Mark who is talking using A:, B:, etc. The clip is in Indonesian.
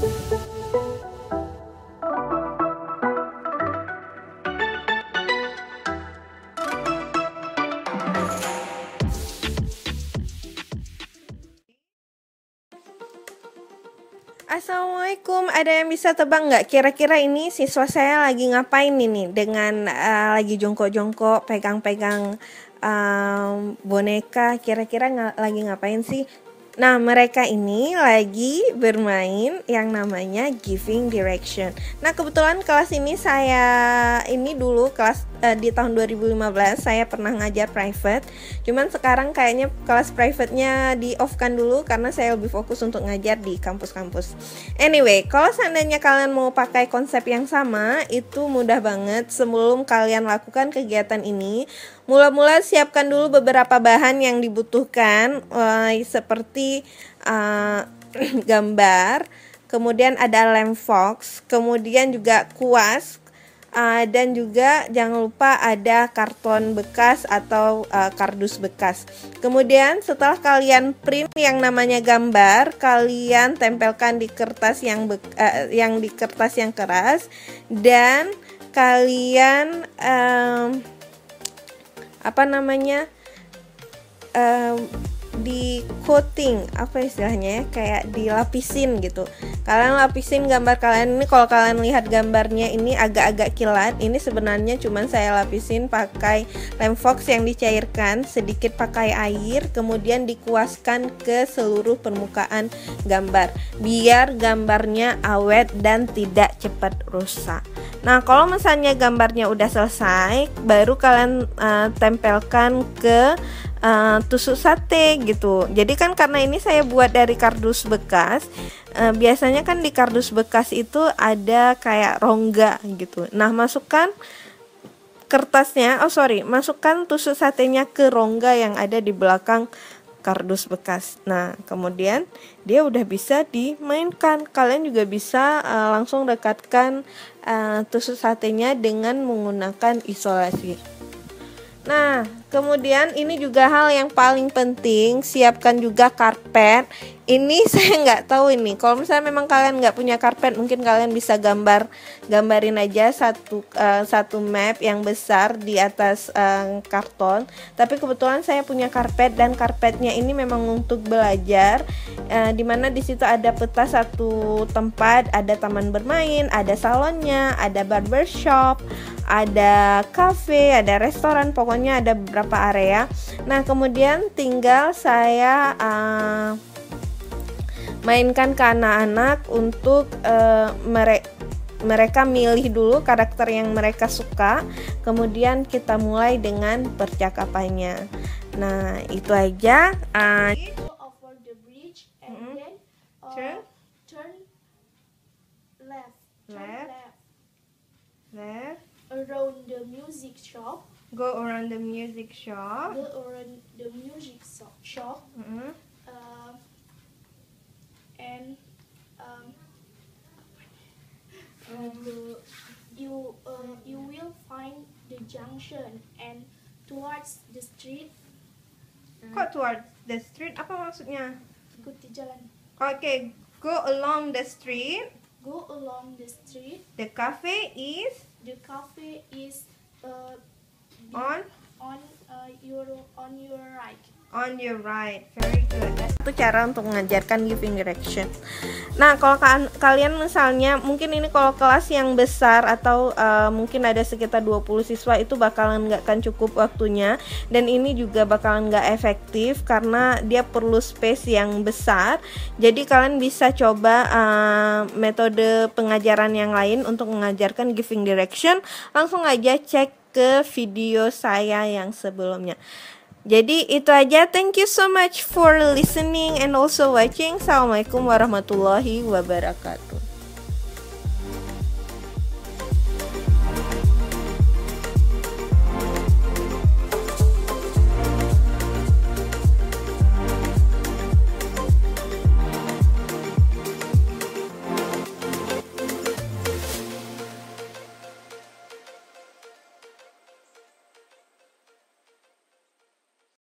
A: Assalamualaikum, ada yang bisa tebak nggak? Kira-kira ini siswa saya lagi ngapain ini dengan uh, lagi jongkok-jongkok, pegang-pegang um, boneka, kira-kira ng lagi ngapain sih? Nah, mereka ini lagi bermain yang namanya giving direction. Nah, kebetulan kelas ini saya ini dulu kelas uh, di tahun 2015 saya pernah ngajar private. Cuman sekarang kayaknya kelas private-nya di off-kan dulu karena saya lebih fokus untuk ngajar di kampus-kampus. Anyway, kalau seandainya kalian mau pakai konsep yang sama, itu mudah banget sebelum kalian lakukan kegiatan ini Mula-mula siapkan dulu beberapa bahan yang dibutuhkan uh, seperti uh, gambar, kemudian ada lem fox, kemudian juga kuas uh, dan juga jangan lupa ada karton bekas atau uh, kardus bekas. Kemudian setelah kalian print yang namanya gambar, kalian tempelkan di kertas yang uh, yang di kertas yang keras dan kalian um, apa namanya um, di coating apa istilahnya ya kayak dilapisin gitu. Kalian lapisin gambar kalian ini kalau kalian lihat gambarnya ini agak-agak kilat ini sebenarnya cuman saya lapisin pakai lem fox yang dicairkan sedikit pakai air kemudian dikuaskan ke seluruh permukaan gambar biar gambarnya awet dan tidak cepat rusak. Nah, kalau misalnya gambarnya udah selesai, baru kalian uh, tempelkan ke uh, tusuk sate gitu. Jadi kan karena ini saya buat dari kardus bekas, uh, biasanya kan di kardus bekas itu ada kayak rongga gitu. Nah, masukkan kertasnya, oh sorry, masukkan tusuk satenya ke rongga yang ada di belakang kardus bekas. Nah, kemudian dia udah bisa dimainkan. Kalian juga bisa uh, langsung dekatkan uh, tusuk satenya dengan menggunakan isolasi. Nah, kemudian ini juga hal yang paling penting, siapkan juga karpet. Ini saya nggak tahu ini. Kalau misalnya memang kalian nggak punya karpet, mungkin kalian bisa gambar, gambarin aja satu uh, satu map yang besar di atas uh, karton. Tapi kebetulan saya punya karpet dan karpetnya ini memang untuk belajar. Uh, di mana di situ ada peta satu tempat, ada taman bermain, ada salonnya, ada barbershop, ada cafe, ada restoran, pokoknya ada beberapa area. Nah, kemudian tinggal saya uh, mainkan ke anak-anak untuk uh, mere mereka milih dulu karakter yang mereka suka, kemudian kita mulai dengan percakapannya. Nah, itu aja. Uh, turn
B: left,
A: left, left
B: around the music shop.
A: Go around the music shop.
B: Go around the music so shop.
A: Mm -hmm.
B: uh, and um, uh, you uh, you will find the junction and towards the street.
A: Kok towards the street? Apa maksudnya?
B: Ikuti jalan.
A: Oke, okay. go along the street.
B: Go along the street.
A: The cafe is
B: the cafe is uh,
A: on
B: on uh, your on your right.
A: On your right. Very good. Itu cara untuk mengajarkan giving direction. Nah kalau ka kalian misalnya mungkin ini kalau kelas yang besar atau uh, mungkin ada sekitar 20 siswa itu bakalan nggak kan cukup waktunya. Dan ini juga bakalan nggak efektif karena dia perlu space yang besar. Jadi kalian bisa coba uh, metode pengajaran yang lain untuk mengajarkan giving direction. Langsung aja cek ke video saya yang sebelumnya jadi itu aja. Thank you so much for listening and also watching. Assalamualaikum warahmatullahi wabarakatuh.